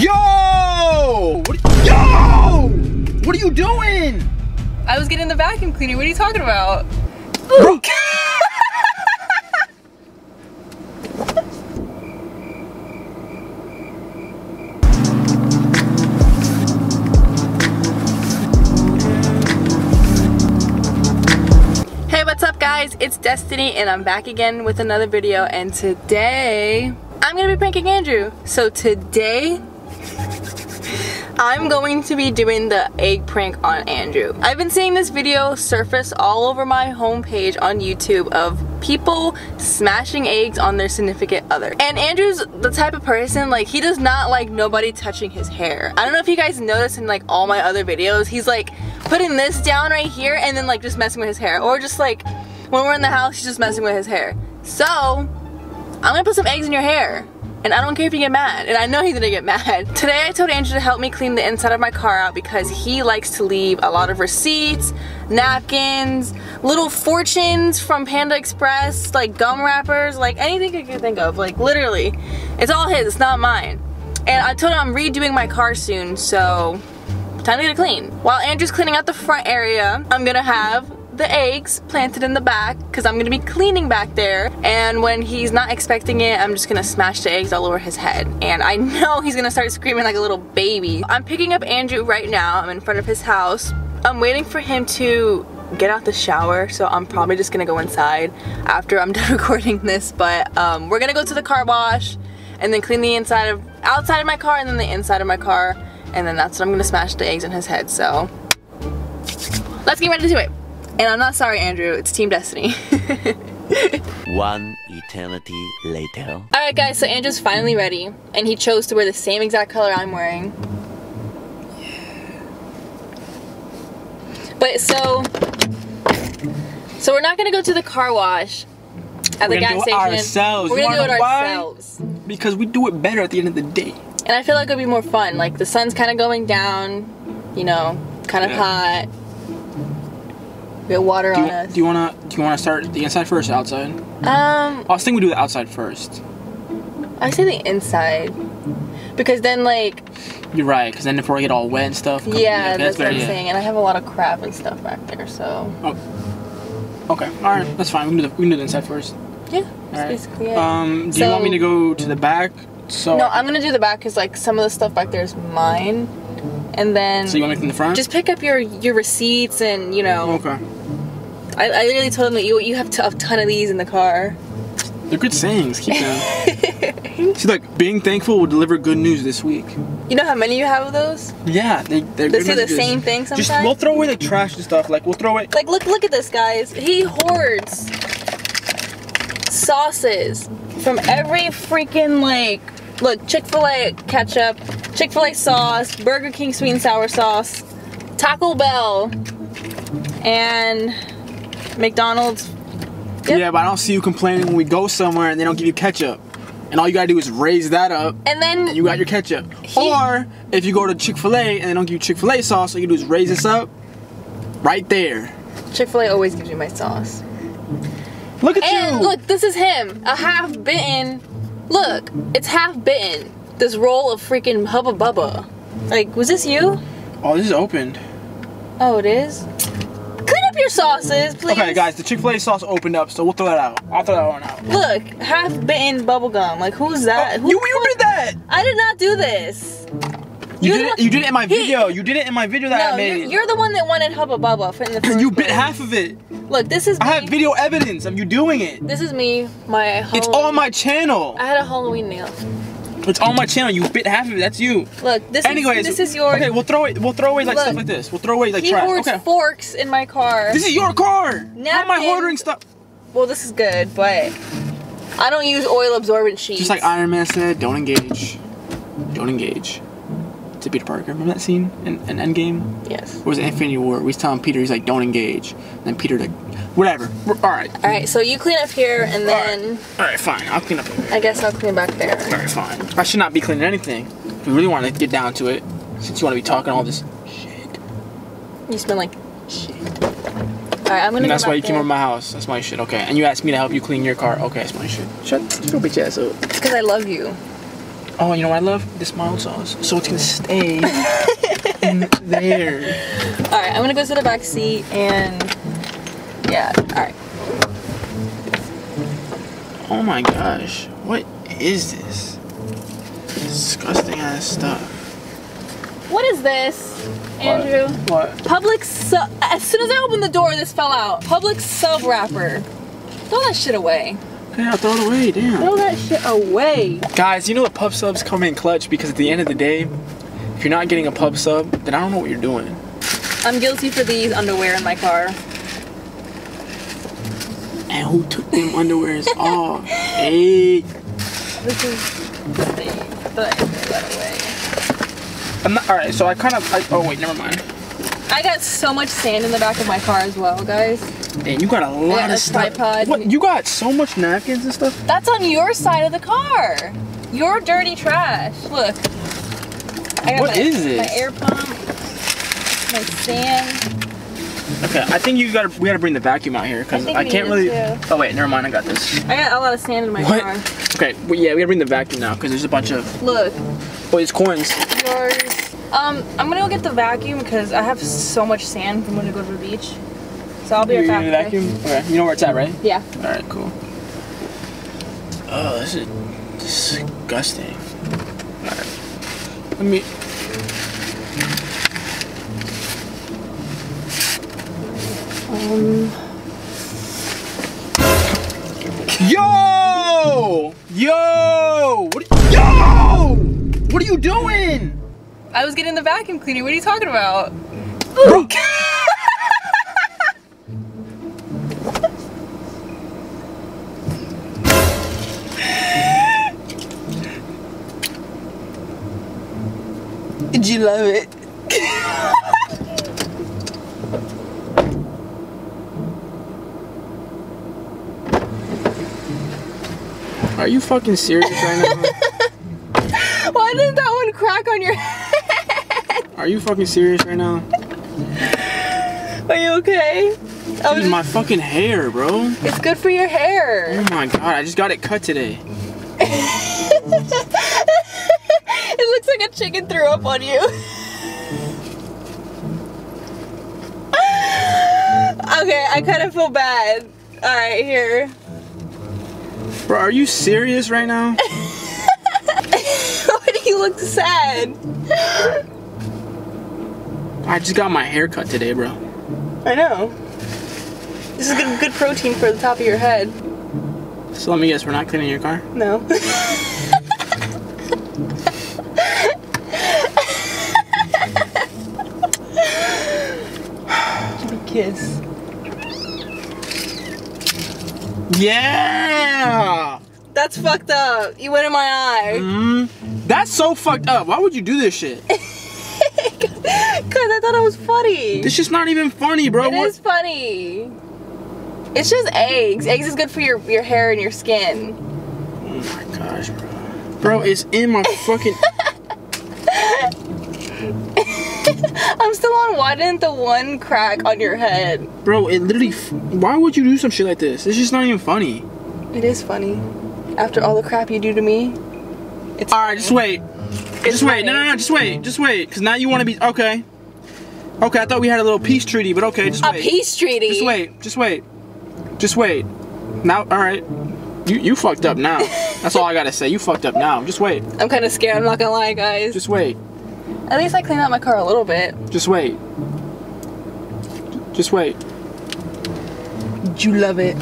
Yo! What, yo! What are you doing? I was getting the vacuum cleaner. What are you talking about? Bro, Hey, what's up guys? It's Destiny and I'm back again with another video and today I'm gonna be pranking Andrew. So today I'm going to be doing the egg prank on Andrew. I've been seeing this video surface all over my homepage on YouTube of people smashing eggs on their significant other. And Andrew's the type of person, like, he does not like nobody touching his hair. I don't know if you guys noticed in like all my other videos, he's like putting this down right here and then like just messing with his hair. Or just like when we're in the house, he's just messing with his hair. So, I'm gonna put some eggs in your hair. And I don't care if you get mad. And I know he's gonna get mad. Today I told Andrew to help me clean the inside of my car out because he likes to leave a lot of receipts, napkins, little fortunes from Panda Express, like gum wrappers, like anything you can think of. Like literally. It's all his, it's not mine. And I told him I'm redoing my car soon, so time to get it clean. While Andrew's cleaning out the front area, I'm gonna have the eggs planted in the back because I'm gonna be cleaning back there. And when he's not expecting it I'm just gonna smash the eggs all over his head. And I know he's gonna start screaming like a little baby. I'm picking up Andrew right now. I'm in front of his house. I'm waiting for him to get out the shower so I'm probably just gonna go inside after I'm done recording this. But um, we're gonna go to the car wash and then clean the inside of outside of my car and then the inside of my car. And then that's what I'm gonna smash the eggs in his head so. Let's get ready to do it and I'm not sorry, Andrew. It's Team Destiny. One eternity later. Alright guys, so Andrew's finally ready. And he chose to wear the same exact color I'm wearing. But so... So we're not gonna go to the car wash at We're the gonna gas do it station. ourselves. We're gonna do it why? ourselves. because we do it better at the end of the day. And I feel like it'll be more fun. Like the sun's kind of going down, you know, kind of Yeah. hot. We got water Do on you, us. do you wanna do you wanna start the inside first or outside? um, I was thinking we do the outside first. I say the inside because then like You're right, because then if we get all wet and stuff. yeah, that's, what better, I'm yeah. saying. And I have a lot of crap and stuff back there, so Okay, all right, that's fine. We can do the, we can do the inside first. yeah, that's right. basically it. Um, do you want me to go to the back? So no, I'm gonna do the back because like some of the stuff back there is mine, and then So you want me from the front? just pick up your your receipts and you know. okay. I, I literally told him that you you have t- a ton of these in the car. They're good sayings. Keep them. She's like, being thankful will deliver good news this week. You know how many you have of those? Yeah, they they're They say the same thing Just sometimes? we'll throw away the trash and stuff. Like we'll throw it. Like look look at this guys. He hoards sauces from every freaking like look Chick-fil-A ketchup, Chick-fil-A sauce, Burger King sweet and sour sauce, Taco Bell, and McDonald's. Yep. Yeah, but I don't see you complaining when we go somewhere and they don't give you ketchup. And all you gotta do is raise that up. And then You got your ketchup. He- or if you go to Chick Fil A and they don't give you Chick Fil A sauce, all you do is raise this up, right there. Chick-fil-A always gives you my sauce. Look at And you. look, this is him. A half bitten. Look, it's half bitten. This roll of freaking Hubba Bubba. Like, was this you? Oh, this is opened. Oh, it is? Clean up your sauces, please. Okay, guys, the Chick Fil A sauce opened up, so we'll throw that out. I'll throw that one out. Look, half bitten bubble gum. Like, who's that? Who you, you did that. I did not do this. You You're did it. You did it in my He- video. You did it in my video that I made. you're, you're the one that wanted Hubba Bubba in the first you bit place. half of it. Look, this is me. I have video evidence of you doing it. This is me. My. It's Halloween- on my channel. I had a Halloween nail. It's on my channel. You bit half of it. That's you. Look, this Anyways, is this is your. Okay, we'll throw it. We'll throw away like Look. stuff like this. We'll throw away like he trash. hoards Okay. forks in my car. This is your car. How am I Napkins. hoarding stuff? Well, this is good, but I don't use oil absorbent sheets. Just like Iron Man said, don't engage. Don't engage. To Peter Parker. Remember that scene in, in Endgame? Yes. Or was it Infinity War? We was telling Peter, he's like, don't engage. And then Peter like, whatever. We're- All right. All right, so you clean up here, and then All right, fine. I'll clean up. All I guess I'll clean back there. All right, fine. I should not be cleaning anything. If we really want to get down to it, since you want to be talking all this shit. You smell like shit. All right, I'm gonna. And that's go why back you came over my house. That's my shit. Okay. And you asked me to help you clean your car. Okay, that's my shit. Shut, shut your bitch ass up. It's because I love you. Oh, you know what I love? This mild sauce. So it's gonna stay in there. All right, I'm gonna go to the back seat and yeah. All right. Oh my gosh. What is this? Disgusting ass stuff. What is this, Andrew? What? Publix sub. As soon as I opened the door, this fell out. Publix sub wrapper. Throw that shit away. I'll throw it away, damn. Throw that shit away. Guys, you know the pub subs come in clutch because at the end of the day, if you're not getting a pub sub, then I don't know what you're doing. I'm guilty for these underwear in my car. And who took them underwears off? Hey. This is the thing. I I threw that away. I'm not, alright, so I kind of, I, oh wait, never mind. I got so much sand in the back of my car as well, guys. Man, you got a lot got a of stuff. tripod. What, you got so much napkins and stuff? That's on your side of the car. Your dirty trash. Look. I got What my, is this? My air pump. My sand. Okay, I think you gotta, we gotta bring the vacuum out here because I I, can't really, oh wait, never mind, I got this. I got a lot of sand in my What? car. Okay, well, yeah, we gotta bring the vacuum now because there's a bunch of, Look, oh, it's coins. yours. Um, I'm gonna go get the vacuum because I have so much sand from when I go to the beach. So I'll be right back. vacuum? Okay, you know where it's at, right? Yeah. Alright, cool. Oh, this is disgusting. Alright. Let me. Um, Yo! Yo! What? Yo! What are you doing? I was getting the vacuum cleaner. What are you talking about? Did you love it? Are you fucking serious right now? Why didn't that one crack on your head? Are you fucking serious right now? Are you okay? I This was is my fucking hair, bro. It's good for your hair. Oh my god, I just got it cut today. it looks like a chicken threw up on you. okay, I kind of feel bad. All right, here. Bro, are you serious right now? Why do you look sad? I just got my hair cut today, bro. I know. This is good, good protein for the top of your head. So let me guess, we're not cleaning your car? No. Give me a kiss. Yeah! That's fucked up. You went in my eye. Mm, that's so fucked up. Why would you do this shit? Cause I thought it was funny. This shit's not even funny, bro. It What- is funny. It's just eggs. Eggs is good for your, your hair and your skin. Oh my gosh, bro. Bro, it's in my fucking. I'm still on why didn't the one crack on your head? Bro, it literally. F- Why would you do some shit like this? It's just not even funny. It is funny. After all the crap you do to me, it's Alright, just wait. Just wait. No, no, no, just wait. Just wait. Because now you want to be. Okay. Okay, I thought we had a little peace treaty, but okay, just a wait. peace treaty. Just wait. Just wait. Just wait. Now, alright. You, you fucked up now. That's all I gotta say. You fucked up now. Just wait. I'm kind of scared. I'm not gonna lie, guys. Just wait. At least I cleaned out my car a little bit. Just wait. Just wait. You love it.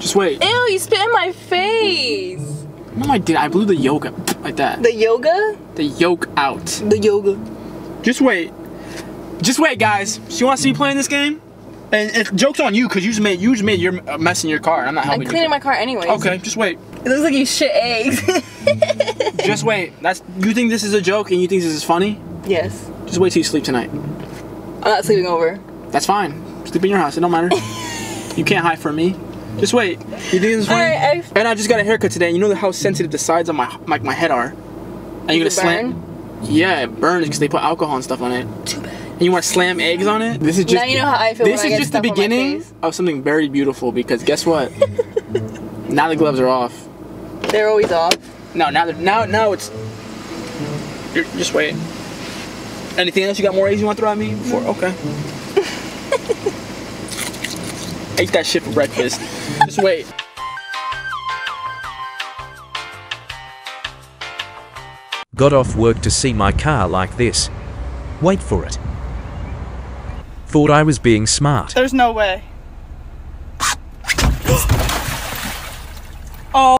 Just wait. Ew, you spit in my face. No, I did. I blew the out like that. The yoga? The yolk out. The yoga. Just wait. Just wait, guys. So you want to see me playing this game? And if joke's on you, cause you just made you just made your a mess in your car, I'm not helping I'm cleaning you. my car anyway. Okay, just wait. It looks like you shit eggs. Just wait. That's you think this is a joke and you think this is funny? yes. Just wait till you sleep tonight. I'm not sleeping over. That's fine. Sleep in your house. It don't matter. you can't hide from me. Just wait. You think this is funny? Alright, I And I just got a haircut today. And you know how sensitive the sides of my like my head are. And you're gonna Does slam. burn? Yeah, it burns because they put alcohol and stuff on it. Too bad. And you want to slam eggs on it? This is just now you know how I feel This when I is get just the stuff on beginning of something very beautiful because guess what? now the gloves are off. They're always off. No, now they're now now it's You're, just wait. Anything else? You got more eggs you want to throw at me before? Okay. Ate that shit for breakfast. Just wait. Got off work to see my car like this. Wait for it. Thought I was being smart. There's no way. Oh.